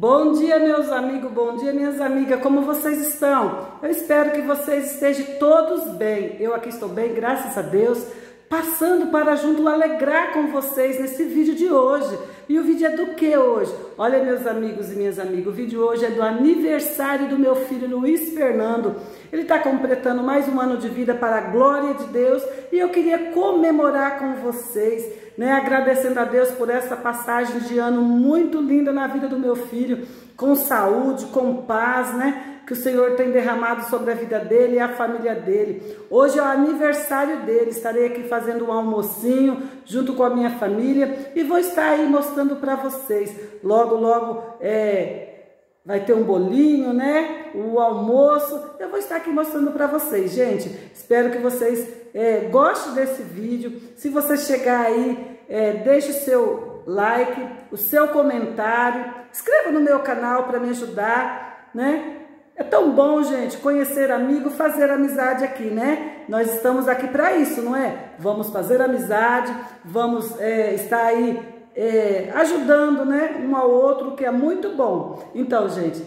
Bom dia, meus amigos, bom dia, minhas amigas, como vocês estão? Eu espero que vocês estejam todos bem. Eu aqui estou bem, graças a Deus, passando para junto alegrar com vocês nesse vídeo de hoje. E o vídeo é do que hoje? Olha, meus amigos e minhas amigas, o vídeo hoje é do aniversário do meu filho Luiz Fernando. Ele está completando mais um ano de vida para a glória de Deus e eu queria comemorar com vocês né? Agradecendo a Deus por essa passagem de ano muito linda na vida do meu filho, com saúde, com paz, né? Que o Senhor tem derramado sobre a vida dele e a família dele. Hoje é o aniversário dele, estarei aqui fazendo um almocinho junto com a minha família e vou estar aí mostrando para vocês. Logo, logo, é, vai ter um bolinho, né? O almoço. Eu vou estar aqui mostrando para vocês, gente. Espero que vocês é, gostem desse vídeo. Se você chegar aí, é, deixe o seu like, o seu comentário. Inscreva no meu canal para me ajudar, né? É tão bom, gente, conhecer amigo, fazer amizade aqui, né? Nós estamos aqui para isso, não é? Vamos fazer amizade, vamos é, estar aí é, ajudando né, um ao outro, que é muito bom. Então, gente,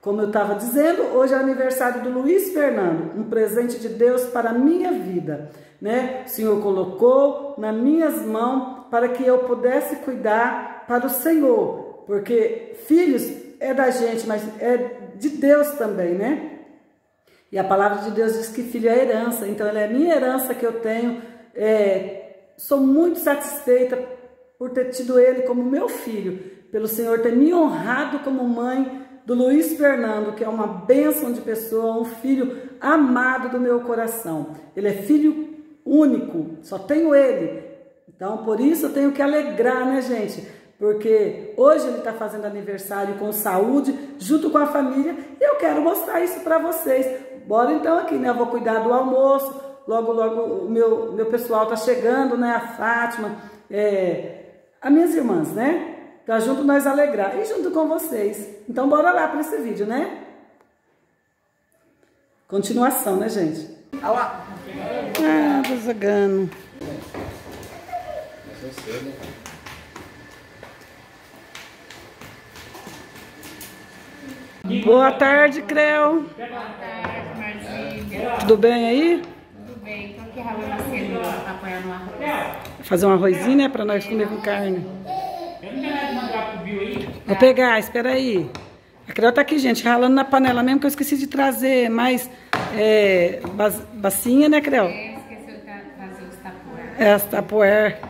como eu estava dizendo, hoje é aniversário do Luiz Fernando, um presente de Deus para a minha vida. Né? O Senhor colocou nas minhas mãos para que eu pudesse cuidar para o Senhor, porque filhos é da gente, mas é de Deus também, né? E a palavra de Deus diz que filho é herança, então ela é a minha herança que eu tenho. É, sou muito satisfeita por ter tido ele como meu filho, pelo Senhor ter me honrado como mãe do Luiz Fernando, que é uma bênção de pessoa, um filho amado do meu coração. Ele é filho único, só tenho ele. Então, por isso eu tenho que alegrar, né, gente? Porque hoje ele está fazendo aniversário com saúde, junto com a família, e eu quero mostrar isso para vocês. Bora então aqui, né? Eu vou cuidar do almoço, logo, logo o meu, meu pessoal está chegando, né? A Fátima, é, as minhas irmãs, né? Pra junto nós alegrar. E junto com vocês. Então bora lá para esse vídeo, né? Continuação, né, gente? Ah, tô jogando. Boa tarde, Creu. Boa tarde, Marcília. Tudo bem aí? Tudo bem, tô aqui ralando a cenoura pra apanhar no arroz. Fazer um arrozinho, né? Pra nós comer com carne. Vou pegar, espera aí. A Creu tá aqui, gente, ralando na panela mesmo, que eu esqueci de trazer mais é, bacinha, né, Creu? É, esqueceu de trazer os tapuer. É, as tapuer.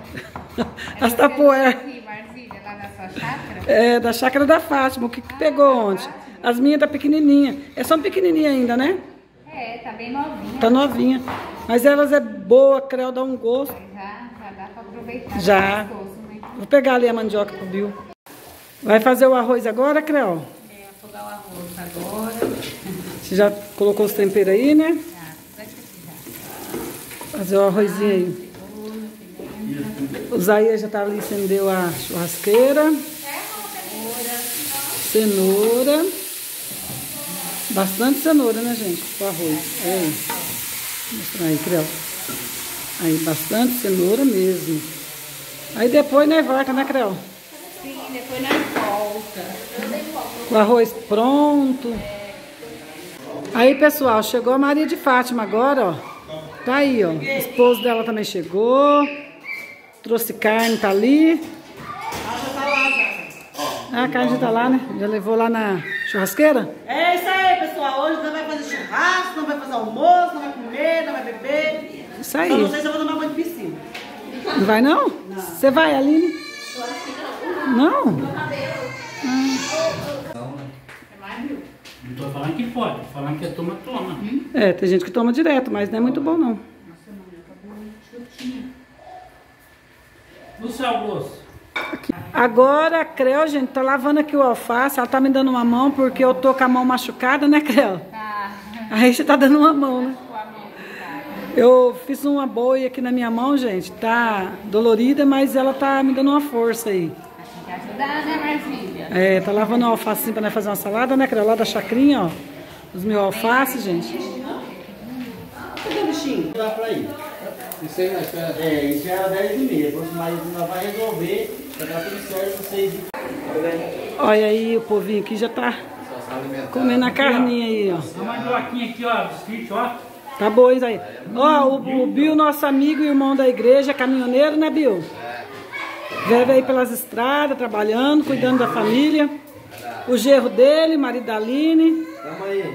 As tapuer. Aqui, Marcília, lá da sua chácara? É, da chácara da Fátima. O que, que pegou ontem? As minhas tá pequenininha. É só pequenininha ainda, né? É, tá bem novinha. Tá novinha. Mas elas é boa, Creu dá um gosto. Já, já dá pra aproveitar. Já. Gostoso, né? Vou pegar ali a mandioca pro Bill. Vai fazer o arroz agora, Creu? É, afogar o arroz agora. Você já colocou os temperos aí, né? Já, já. Fazer o arrozinho aí. O Zaia já tá ali, acendeu a churrasqueira. Cenoura. Bastante cenoura, né, gente? Pro arroz. Aí. Vou mostrar aí, Creu. Aí, bastante cenoura mesmo. Aí depois, né, volta, né, Creu? Sim, depois nós volta. O arroz pronto. Aí, pessoal, chegou a Maria de Fátima agora, ó. Tá aí, ó. O esposo dela também chegou. Trouxe carne, tá ali. Ah, a carne já tá lá, né? Já levou lá na churrasqueira? É Hoje nós vamos fazer churrasco, nós vamos fazer almoço, nós vamos comer, nós vamos beber. Isso aí. Só não sei se eu vou tomar banho de piscina. Não vai, não? Você vai, Aline? Não? É mais mil. Não tô falando que pode, tô falando que a turma toma. É, tem gente que toma direto, mas não é muito bom, não. No seu almoço. Agora a Creu, gente, tá lavando aqui o alface. Ela tá me dando uma mão porque eu tô com a mão machucada, né, Creu? Tá. Aí você tá dando uma mão, né? Com a mão, tá. Eu fiz uma boia aqui na minha mão, gente. Tá dolorida, mas ela tá me dando uma força aí. Tem que ajudar, né, Marcília? É, tá lavando o alface assim pra nós fazer uma salada, né, Creu? Lá da chacrinha, ó. Os meus alfaces, gente. Cadê o bichinho? Dá pra ir. Isso aí, é, isso era 10 e meia. Mas nós vai resolver Vai dar tudo certo, vocês. Olha aí, o povinho aqui já tá comendo a carninha aí, ó. Mandioquinha aqui, ó, biscoito, ó. Tá bom isso aí. Ó, o, o Bill, nosso amigo e irmão da igreja, caminhoneiro, né, Bill? Vive aí pelas estradas, trabalhando, cuidando da família. O gerro dele, marido da Aline. Tamo aí.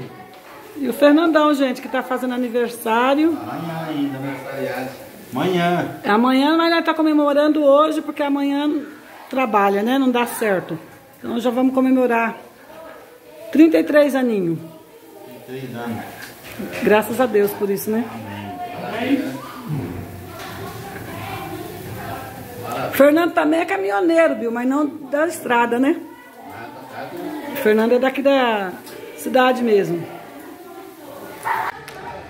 E o Fernandão, gente, que tá fazendo aniversário. Amanhã ainda, né? Amanhã. Amanhã nós vai estar comemorando hoje, porque amanhã trabalha, né? Não dá certo. Então já vamos comemorar 33 aninhos. Três anos. Graças a Deus por isso, né? Fernando também é caminhoneiro, Bill, mas não da estrada, né? Fernando é daqui da cidade mesmo.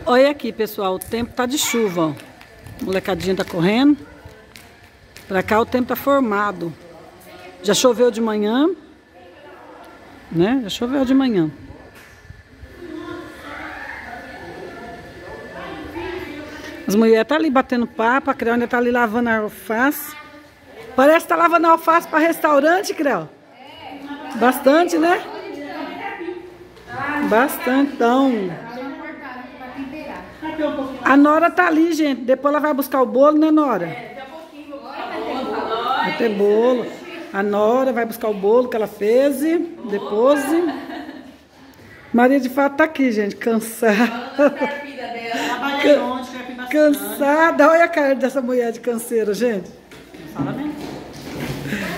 Olha aqui, pessoal, o tempo tá de chuva, ó. Molecadinha tá correndo. Pra cá o tempo tá formado. Já choveu de manhã, né? Já choveu de manhã. As mulheres tá ali batendo papo, a Creu ainda tá ali lavando a alface. Parece que tá lavando a alface para restaurante, Creu. Bastante, né? Bastante, então. A Nora tá ali, gente. Depois ela vai buscar o bolo, né, Nora? Vai ter bolo. A Nora vai buscar o bolo que ela fez. Depois. Maria de fato tá aqui, gente, cansada. Cansada. Olha a cara dessa mulher de canseira, gente. Fala bem.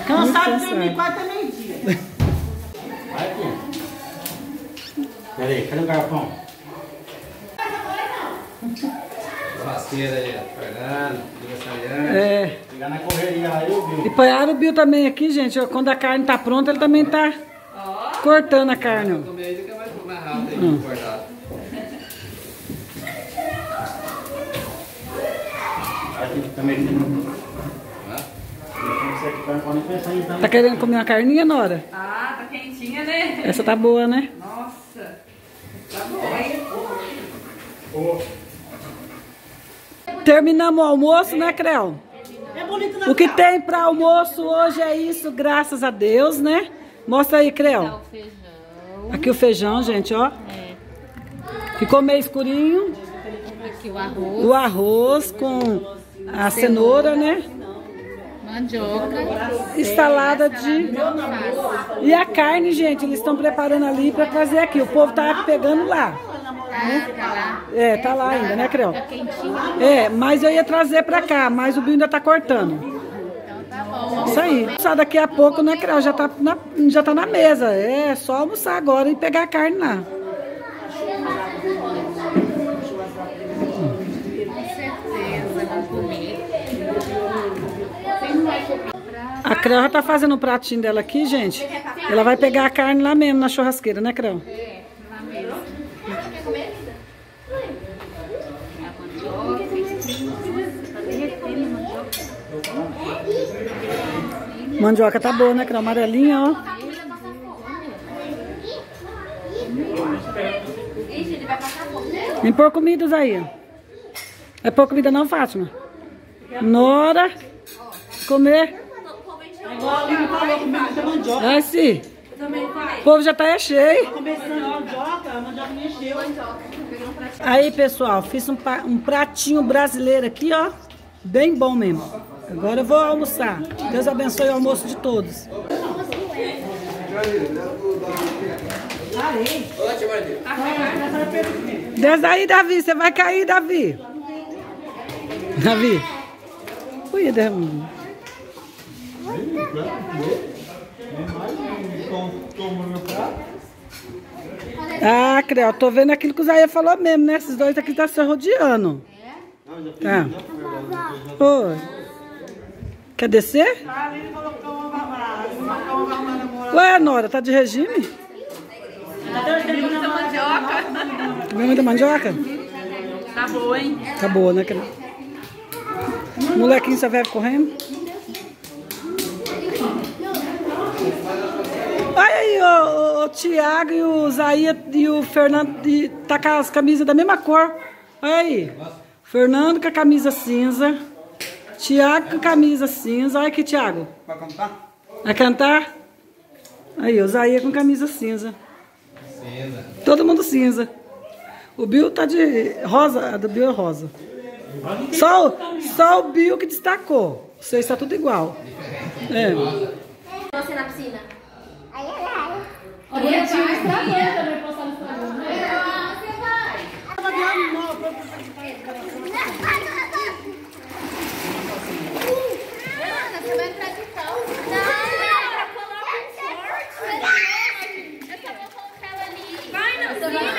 Cansado de dormir quase até meio-dia. Vai, filho. Pera aí, cadê o garrafão? Aí. Fernando, aniversariante. É. Chegar na correria aí, eu vi. E põearam o Bill também aqui, gente. ó, Quando a carne tá pronta, ele também tá cortando a carne. ó. Comer aí, fica mais, mais rápido aí, também. Aqui tá-. Tá querendo comer uma carninha, Nora? Ah, tá quentinha, né? Essa tá boa, né? Nossa. Tá bom, hein? Terminamos o almoço, né, Creu? É bonito na O que tem pra almoço hoje é isso, graças a Deus, né? Mostra aí, Creu. Feijão. Aqui o feijão, gente, ó. Ficou meio escurinho. Aqui o arroz, O arroz com a cenoura, né? mandioca. E salada de... E a carne, gente, eles estão preparando ali pra trazer aqui. O povo tá pegando lá. Lá. É, tá lá ainda, né, Creu? Tá. É, mas eu ia trazer pra cá, mas o Bill ainda tá cortando. Isso aí. Só daqui a pouco, né, Creu? Já tá na, já tá na mesa. É só almoçar agora e pegar a carne lá. A Creu já tá fazendo o pratinho dela aqui, gente. Ela vai pegar a carne lá mesmo, na churrasqueira, né, Creu? É, na mesa. A mandioca, quentinho. Tá derretendo a mandioca. Tá boa, né, Creu? Amarelinha, ó. Vem pôr comidas aí. Vai pôr comida não, Fátima? Nora. Comer. Igual ele falou, comer muita mandioca. É sim. O povo já tá é cheio. Aí, pessoal, fiz um pratinho brasileiro aqui, ó. Bem bom mesmo. Agora eu vou almoçar. Deus abençoe o almoço de todos. Desce aí, Davi. Você vai cair, Davi. Davi. Ui, derramou. Ah, Creu, tô vendo aquilo que o Zaia falou mesmo, né? Esses dois aqui tá se rodeando. Tá. Oi. Quer descer? Ué, Nora, tá de regime? Comeu muita mandioca? Tá boa, hein? Tá boa, né? Molequinho só vai correndo. Olha aí, o, o, o Tiago e o Zaia e o Fernando e, tá com as camisas da mesma cor. Olha aí. Fernando com a camisa cinza. Tiago com camisa cinza. Olha aqui, Tiago. Vai cantar? Vai cantar? Aí, o Zaia com camisa cinza. Cinza. Todo mundo cinza. O Bill tá de rosa. A do Bill é rosa. Só, o- só o Bill que destacou. Vocês está tudo igual. É. Você na piscina. Ai, ai, ai. Olha, tinha um Instagram também postando no Instagram, né? Você vai. Ana, você vai entrar de calça. Não, coloca um short. Eu só vou colocar ela ali. Vai na piscina.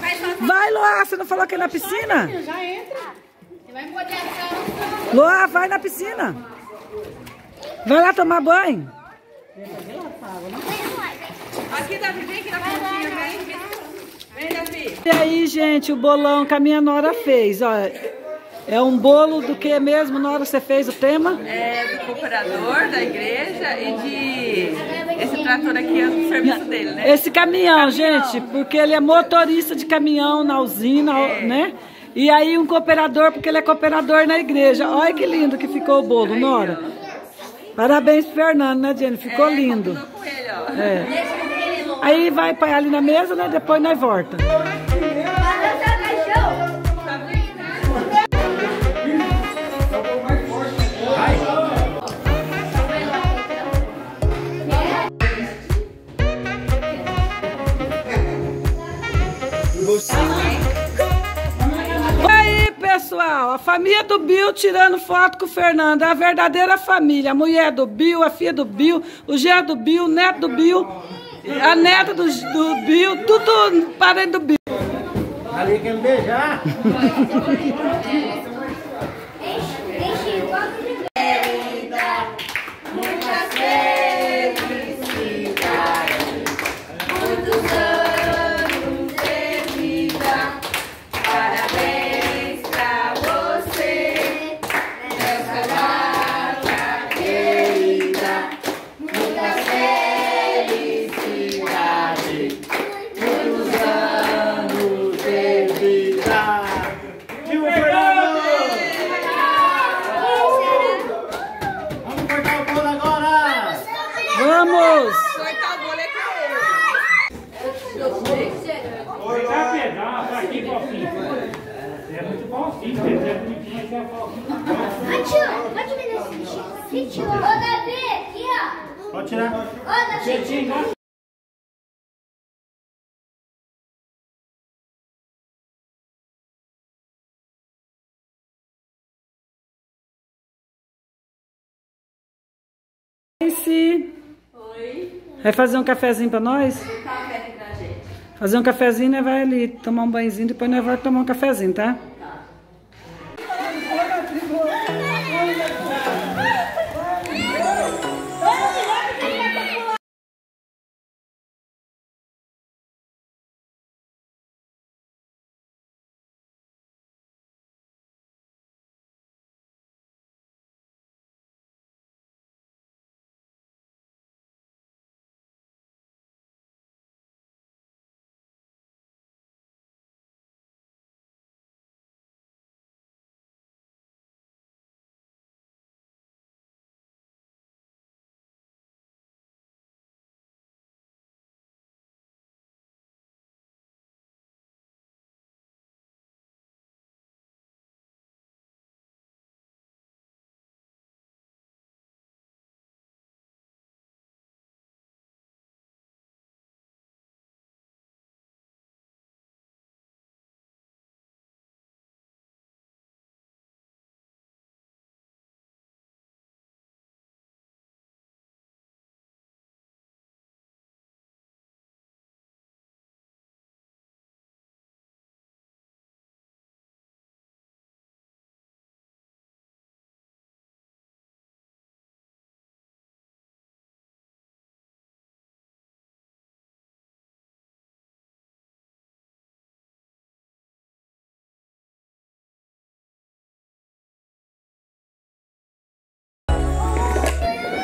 Vai só. Vai, Que é na piscina? Já entra. Você vai poder a Loa, vai na piscina. Vai lá tomar banho. Aqui, Davi, vem aqui na pontinha, vem. Vem, Davi. E aí, gente, o bolão que a minha nora fez, ó. É um bolo do que mesmo, Nora, você fez o tema? É do cooperador da igreja e de. Esse trator aqui é o serviço dele, né? Esse caminhão, gente, porque ele é motorista de caminhão na usina, né? E aí um cooperador, porque ele é cooperador na igreja. Olha que lindo que ficou o bolo, Nora. Parabéns pro Fernando, né, Jenny? Ficou lindo. Combinou com ele, ó. É. Aí vai pôr ali na mesa, né? Depois nós volta. Pessoal, a família do Bill tirando foto com o Fernando. É a verdadeira família. A mulher do Bill, a filha do Bill, o genro do Bill, o neto do Bill, a neta do, do Bill, tudo parente do Bill. Ali quer me beijar. Davi. Esse. Vai fazer um cafezinho pra nós? Fazer um cafezinho, né? Vai ali tomar um banhozinho, depois nós vamos tomar um cafezinho, tá?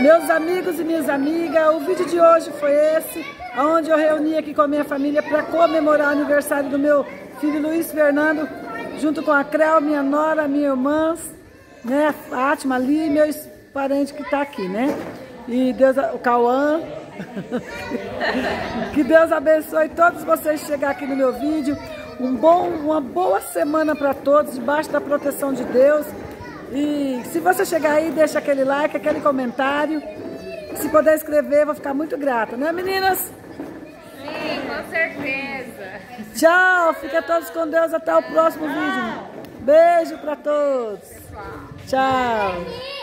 Meus amigos e minhas amigas, o vídeo de hoje foi esse, onde eu reuni aqui com a minha família para comemorar o aniversário do meu filho Luiz Fernando, junto com a Creu, minha nora, minha irmã, né? Fátima ali, meus parentes que tá aqui, né? E Deus, o Cauã. que Deus abençoe todos vocês que chegar aqui no meu vídeo. Um bom, uma boa semana para todos, debaixo da proteção de Deus. E se você chegar aí, deixa aquele like, aquele comentário. Se puder escrever, vou ficar muito grata, né meninas? Sim, com certeza. Tchau, fica todos com Deus, até o próximo vídeo. Beijo para todos. Tchau.